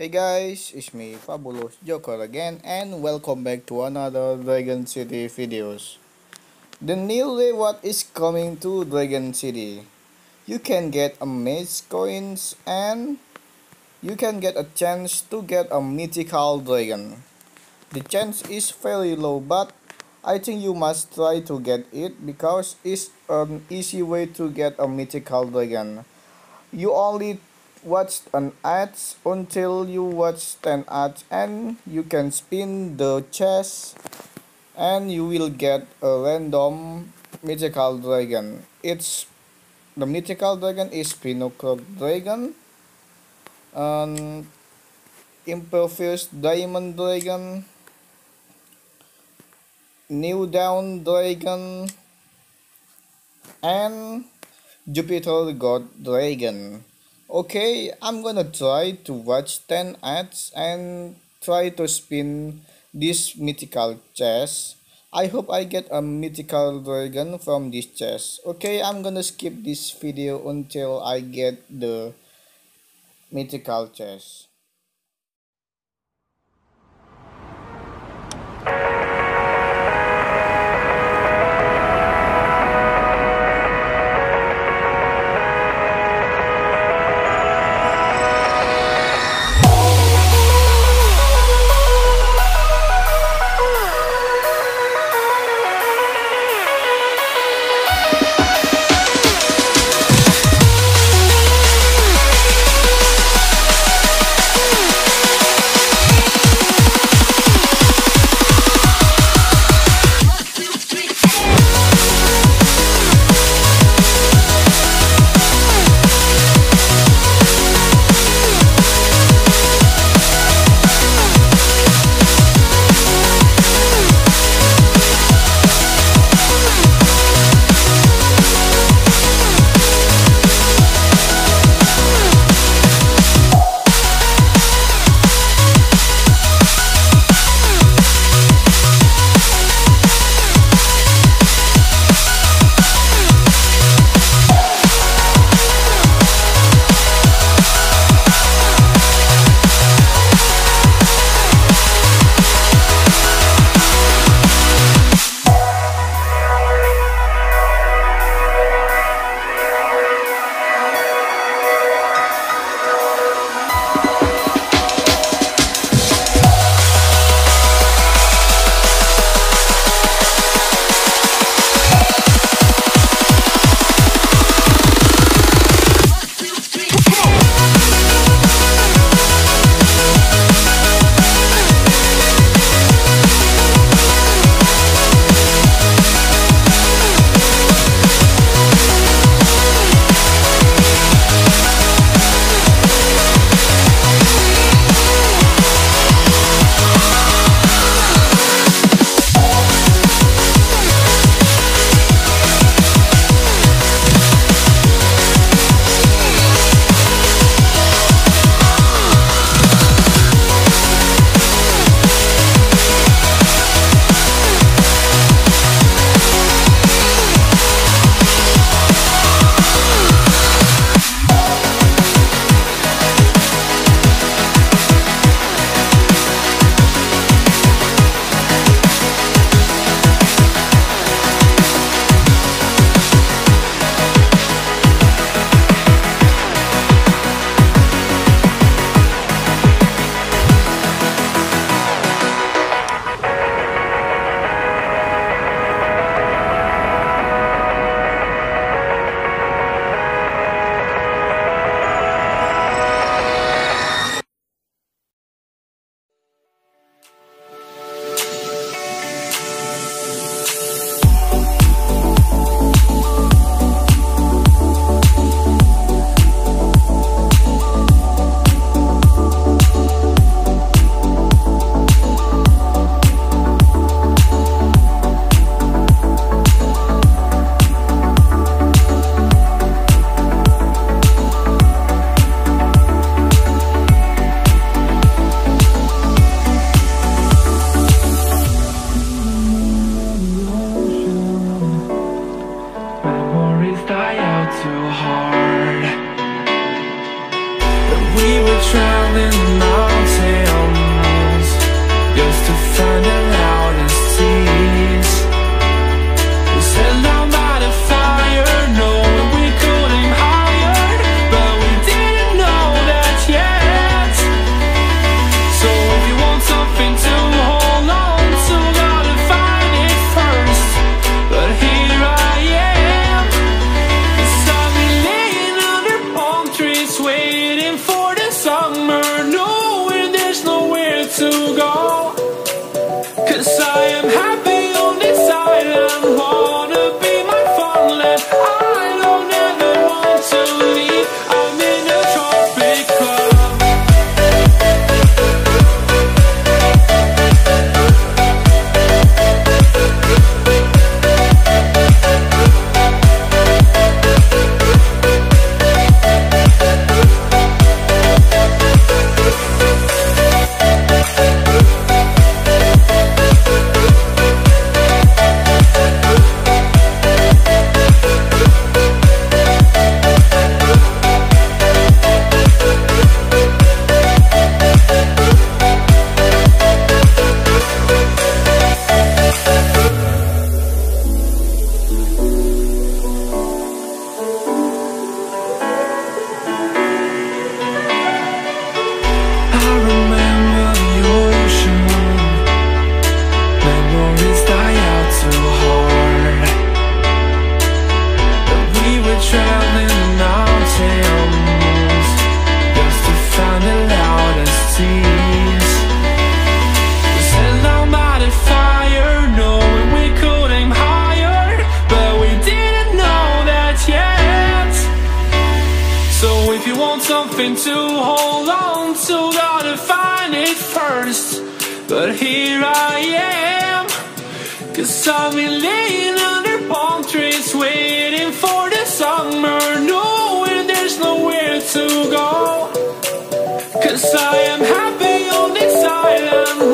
Hey guys, it's me Fabulous Joker again and welcome back to another Dragon City videos. The new reward is coming to Dragon City. You can get a mage coins and you can get a chance to get a mythical dragon. The chance is very low but I think you must try to get it because it's an easy way to get a mythical dragon. You only watch an ad until you watch 10 ads and you can spin the chest and you will get a random mythical dragon. It's the mythical dragon is Pinocchio dragon and imperfect diamond dragon New Dawn dragon and Jupiter god dragon okay I'm gonna try to watch 10 ads and try to spin this mythical chest I hope I get a mythical dragon from this chest okay I'm gonna skip this video until I get the mythical chest It's waiting for the summer, knowing there's nowhere to go. Cause I am happy. here I am. Cause I've been laying under palm trees, waiting for the summer, knowing there's nowhere to go. Cause I am happy on this island.